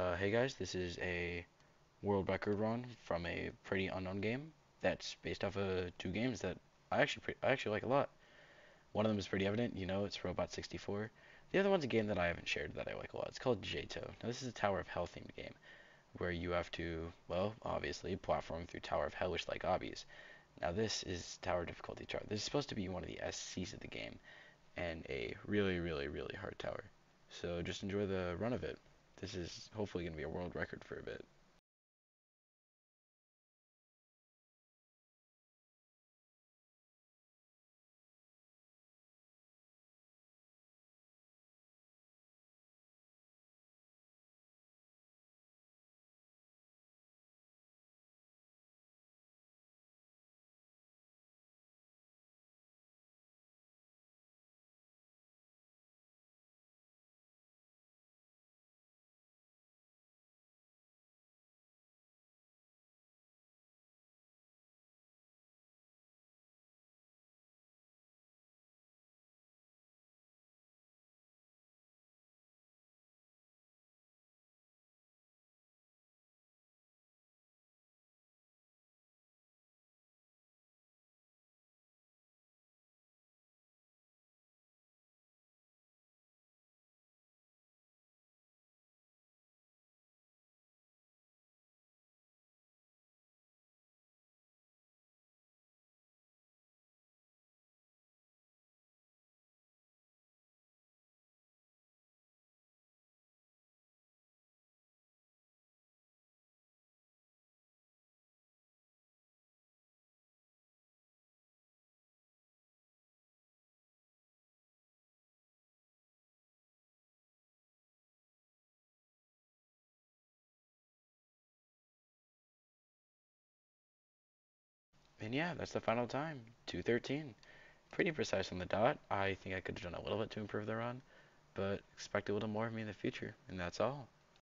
Uh, hey guys, this is a world record run from a pretty unknown game that's based off of two games that I actually pre- I actually like a lot. One of them is pretty evident, you know, it's Robot 64. The other one's a game that I haven't shared that I like a lot. It's called Jtoh. Now this is a Tower of Hell themed game where you have to, well, obviously platform through Tower of Hellish like obbies. Now this is Tower Difficulty Chart. This is supposed to be one of the SCs of the game and a really, really, really hard tower. So just enjoy the run of it. This is hopefully going to be a world record for a bit. And yeah, that's the final time. 213. Pretty precise on the dot. I think I could have done a little bit to improve the run, but expect a little more of me in the future. And that's all.